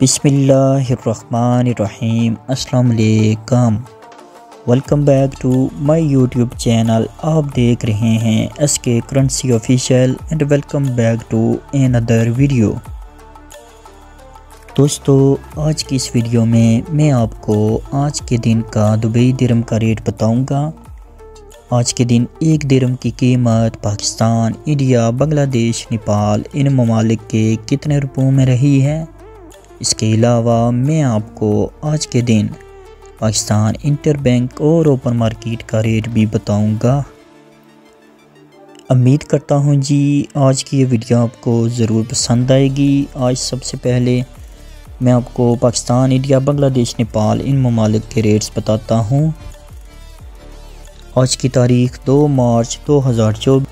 बिसमीम वालेकुम welcome back to my YouTube channel आप देख रहे हैं S K currency official and welcome back to another video दोस्तों, आज की इस वीडियो में मैं आपको आज के दिन का दुबई दिरम का रेट बताऊँगा। आज के दिन एक दिरम की कीमत पाकिस्तान, इंडिया, बांग्लादेश, नेपाल, इन ममालिक के कितने रुपयों में रही है? इसके अलावा मैं आपको आज के दिन पाकिस्तान इंटर बैंक और ओपन मार्केट का रेट भी बताऊँगा। उम्मीद करता हूँ जी, आज की ये वीडियो आपको ज़रूर पसंद आएगी। आज सबसे पहले मैं आपको पाकिस्तान, इंडिया, बांग्लादेश, नेपाल, इन ममालिक के रेट्स बताता हूँ। आज की तारीख दो मार्च दो हज़ार चौबीस